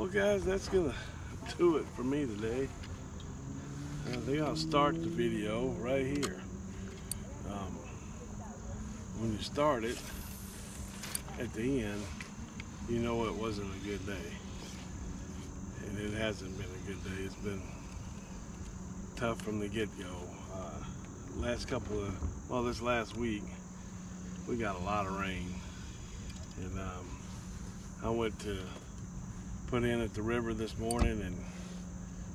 Well, guys, that's gonna do it for me today. I think I'll start the video right here. Um, when you start it, at the end, you know it wasn't a good day. And it hasn't been a good day. It's been tough from the get-go. Uh, last couple of, well, this last week, we got a lot of rain. And um, I went to put in at the river this morning and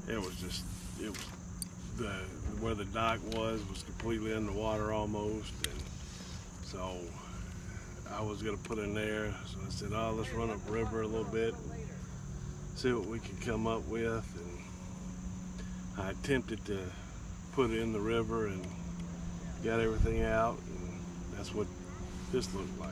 it was just, it was, the where the dock was was completely underwater almost and so I was gonna put in there. So I said oh let's run up river a little bit see what we can come up with and I attempted to put in the river and got everything out and that's what this looked like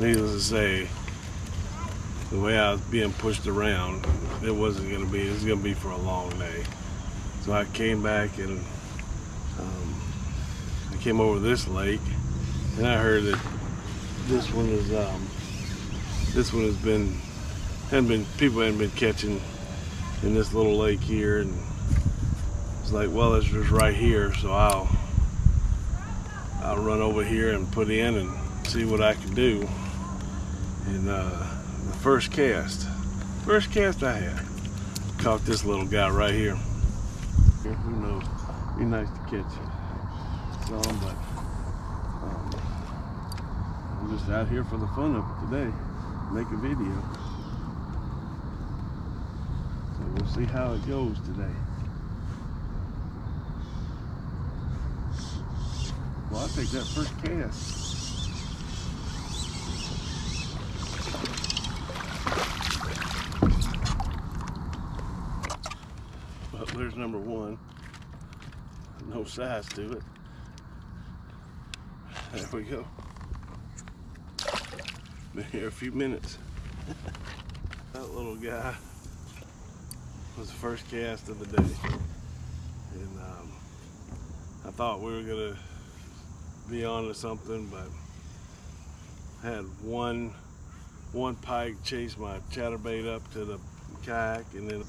needless to say, the way I was being pushed around, it wasn't going to be, it was going to be for a long day. So I came back and um, I came over this lake and I heard that this one is, um, this one has been, hadn't been, people hadn't been catching in this little lake here and it's like, well, it's just right here, so I'll, I'll run over here and put in and see what I can do in uh, the first cast. First cast I had. Caught this little guy right here. Who knows? Be nice to catch some, but um, I'm just out here for the fun of it today. Make a video. So we'll see how it goes today. Well, I'll take that first cast. Well, there's number one. No size to it. There we go. Been here a few minutes. that little guy was the first cast of the day. And um, I thought we were gonna be on to something, but I had one one pike chase my chatterbait up to the kayak and then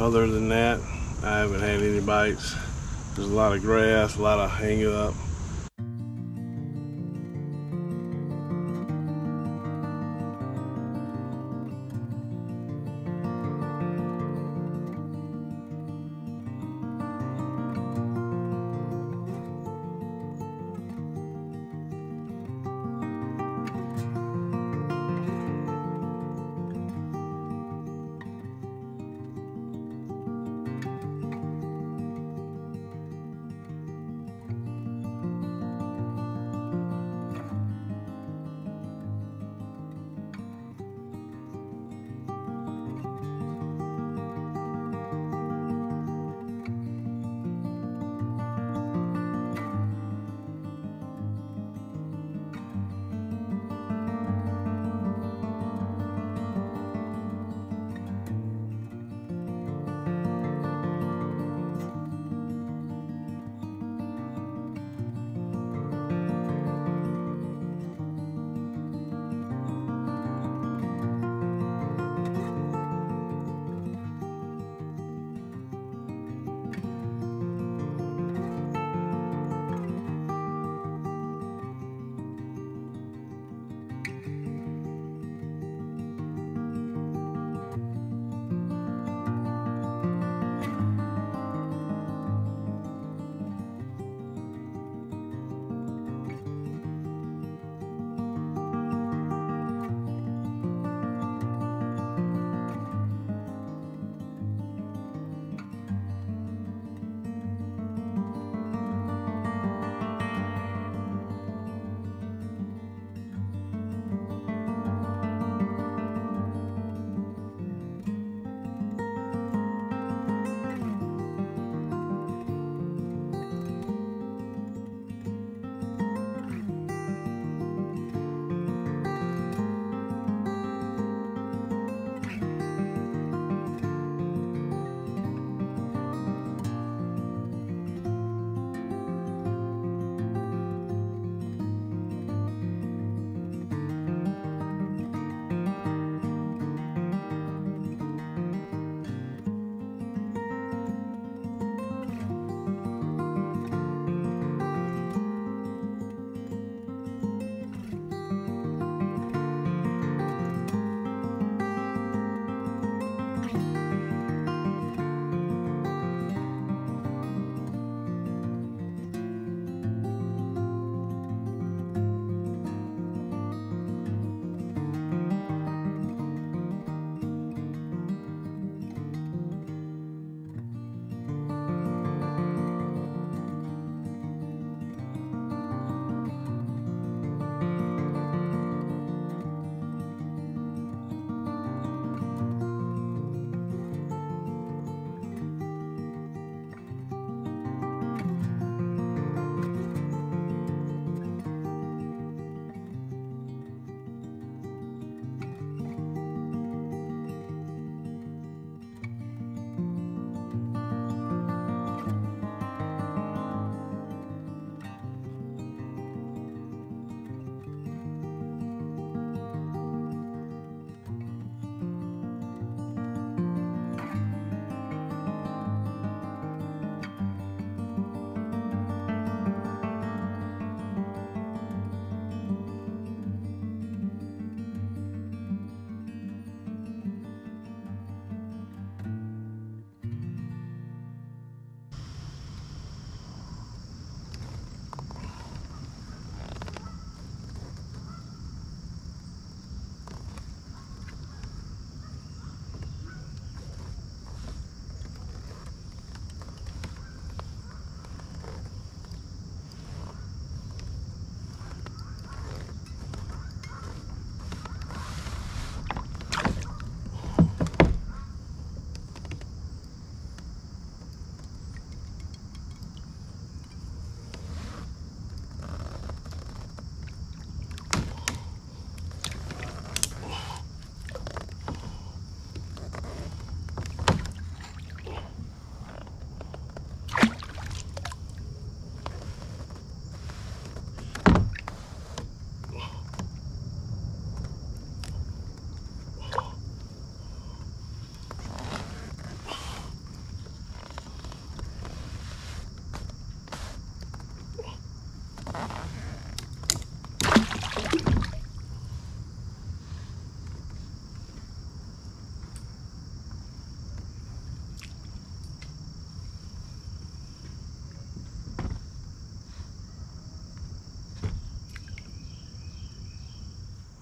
Other than that, I haven't had any bites. There's a lot of grass, a lot of hang up.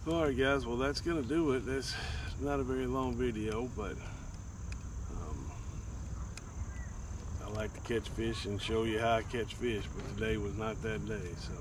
All right, guys. Well, that's gonna do it. That's not a very long video, but um, I like to catch fish and show you how I catch fish. But today was not that day, so.